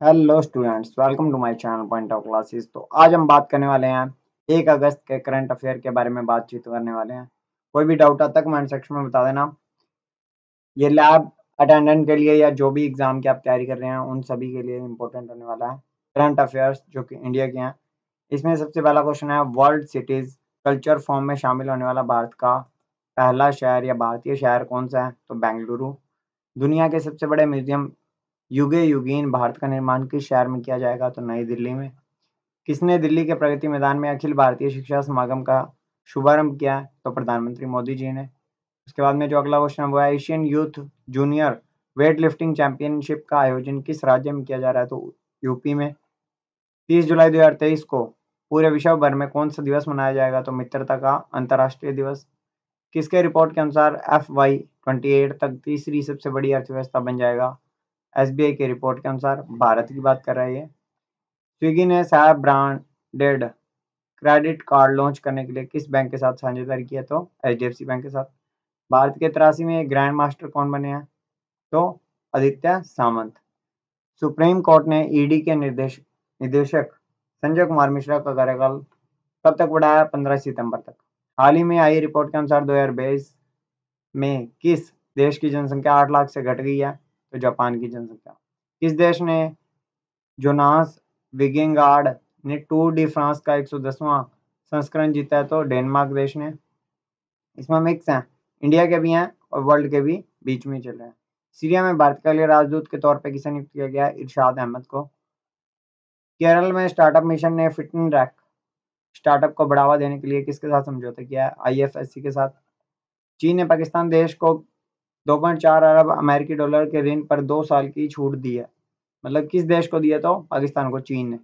Hello students welcome to my channel point of classes तो आज हम बात करने वाले हैं, एक अगस्त के करंट अफेयर के बारे में बातचीत करने वाले हैं। कोई भी डाउट आता है कमेंट सेक्शन में बता देना। ये लैब अटेंडेंट के लिए या जो भी एग्ज़ाम की आप तैयारी कर रहे हैं, उन सभी के लिए इम्पोर्टेंट होने वाला है। करंट अफेयर्स जो कि इंडिया के हैं, इसमें सबसे पहला क्वेश्चन है वर्ल्ड सिटीज़ कल्चर फॉर्म में शामिल होने वाला भारत का पहला शहर या भारतीय शहर कौन सा है? तो बेंगलुरु। दुनिया के सबसे बड़े म्यूज़ियम युगे युगीन भारत का निर्माण किस शहर में किया जाएगा? तो नई दिल्ली में। किसने दिल्ली के प्रगति मैदान में अखिल भारतीय शिक्षा समागम का शुभारंभ किया? तो प्रधानमंत्री मोदी जी ने। उसके बाद में जो अगला क्वेश्चन है वो है Asian youth junior weight lifting championship का आयोजन किस राज्य में किया जा रहा है? तो यूपी में। तीस जुलाई दो हज़ार तेईस को पूरे विश्व भर में कौन सा दिवस मनाया जाएगा? तो मित्रता का अंतर्राष्ट्रीय दिवस। किसके रिपोर्ट के अनुसार एफ़ वाई ट्वेंटी एट तक तीसरी सबसे बड़ी अर्थव्यवस्था बन जाएगा? एस की रिपोर्ट के अनुसार भारत की बात कर रही है। स्विगी ने साहब ब्रांडेड क्रेडिट कार्ड लॉन्च करने के लिए किस बैंक के साथ साझेदारी किया तो HDFC बैंक के साथ। भारत के तिरासी में ग्रैंड मास्टर कौन बने हैं? तो आदित्य सामंत। सुप्रीम कोर्ट ने ईडी के निर्देश, निदेशक संजय कुमार मिश्रा का कार्यकाल कब तक बढ़ाया? पंद्रह सितंबर तक। हाल ही में आई रिपोर्ट के अनुसार दो में किस देश की जनसंख्या आठ लाख से घट गई है? तो जापान की जनसंख्या। किस देश ने जोनास विगेंगार्ड ने टूर डी फ्रांस का एक संस्करण जीता है तो डेनमार्क देश ने। इसमें मिक्स हैं। इंडिया के भी हैं और वर्ल्ड के भी बीच में चल रहे हैं। सीरिया में भारत के लिए राजदूत के तौर पर किसे नियुक्त किया गया इरशाद अहमद को। केरल में स्टार्टअप मिशन ने फिटन रैक स्टार्टअप को बढ़ावा देने के लिए किसके साथ समझौता किया है? आईएफएससी के साथ। चीन ने पाकिस्तान देश को 2.4 अरब अमेरिकी डॉलर के ऋण पर दो साल की छूट दी है। मतलब किस देश को दिया तो पाकिस्तान को, चीन ने।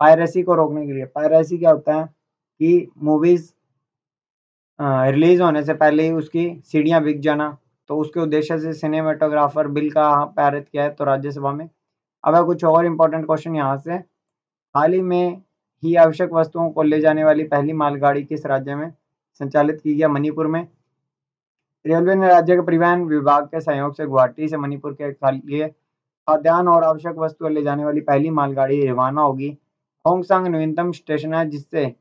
पायरेसी को रोकने के लिए। पायरेसी क्या होता है कि मूवीज़ रिलीज़ होने से पहले ही उसकी सीढ़ियाँ बिक जाना। तो उसके उद्देश्य से सिनेमाटोग्राफर बिल का पारित किया है तो राज्यसभा में। अब कुछ और इम्पोर्टेंट क्वेश्चन यहाँ से। हाल ही में ही आवश्यक वस्तुओं को ले जाने वाली पहली मालगाड़ी किस राज्य में संचालित की गया मणिपुर में। रेलवे ने राज्य के परिवहन विभाग के सहयोग से गुवाहाटी से मणिपुर के लिए खाद्यान्न और आवश्यक वस्तुएँ ले जाने वाली पहली मालगाड़ी रवाना होगी। होंगसंग नवीनतम स्टेशन है, जिससे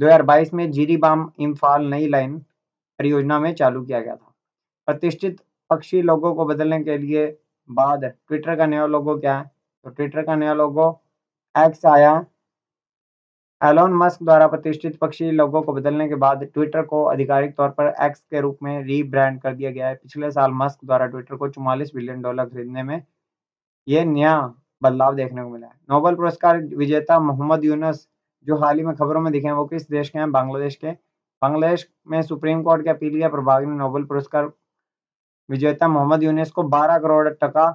2022 में जीरीबाम इम्फाल नई लाइन परियोजना में चालू किया गया था। प्रतिष्ठित पक्षी लोगों को बदलने के लिए बाद ट्विटर का नया लोगो क्या है? तो ट्विटर का नया लोगो एक्स आया। एलोन मस्क द्वारा प्रतिष्ठित पक्षी लोगों को बदलने के बाद ट्विटर को आधिकारिक तौर पर एक्स के रूप में रीब्रांड कर दिया गया है। पिछले साल मस्क द्वारा ट्विटर को चौवालीस बिलियन डॉलर खरीदने में यह नया बदलाव देखने को मिला है। नोबल पुरस्कार विजेता मोहम्मद यूनस, जो हाल ही में खबरों में दिखे हैं, वो किस देश के हैं? बांग्लादेश के। बांग्लादेश में सुप्रीम कोर्ट के अपील के प्रभाग ने नोबल पुरस्कार विजेता मोहम्मद यूनस को 12 करोड़ टका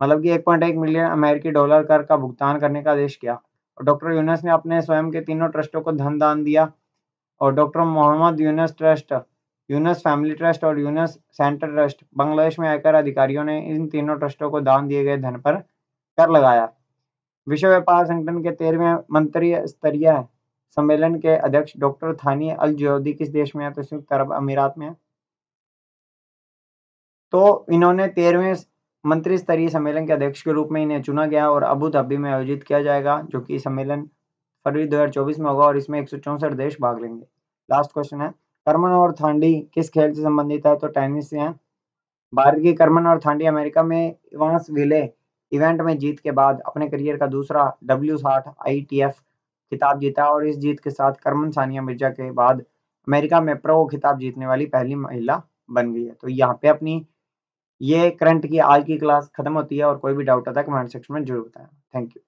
मतलब कि 1.1 मिलियन अमेरिकी डॉलर कर का भुगतान करने का आदेश किया। डॉक्टर यूनस ने अपने स्वयं के तीनों ट्रस्टों को धन दान दिया। और doctor Mohammad Yunus trust, Yunus family trust और यूनस सेंटर ट्रस्ट, बांग्लादेश में आयकर अधिकारियों ने इन तीनों ट्रस्टों को दान दिए गए धन पर कर लगाया। विश्व व्यापार संगठन के तेरहवें मंत्री स्तरीय सम्मेलन के अध्यक्ष डॉक्टर थानी अल जोदी किस देश में है? तो संयुक्त अरब अमीरात में है। तो इन्होंने तेरहवें मंत्री स्तरीय सम्मेलन के अध्यक्ष के रूप में इन्हें चुना गया और अबू धाबी में आयोजित किया जाएगा, जो कि सम्मेलन फरवरी 2024 में होगा और इसमें एक देश भाग लेंगे। लास्ट क्वेश्चन है, करमन और थांडी किस खेल से संबंधित है? तो टेनिस से है। भारत की करमन और थांडी अमेरिका में इवांस विले इवेंट में जीत के बाद अपने करियर का दूसरा डब्ल्यू साठ आई टी एफ़ खिताब जीता और इस जीत के साथ करमन सानिया मिर्ज़ा के बाद अमेरिका में प्रो खिताब जीतने वाली पहली महिला बन गई है। तो यहाँ पे अपनी ये करंट की आज की क्लास खत्म होती है और कोई भी डाउट आता है कमेंट सेक्शन में ज़रूर बताएँ थैंक यू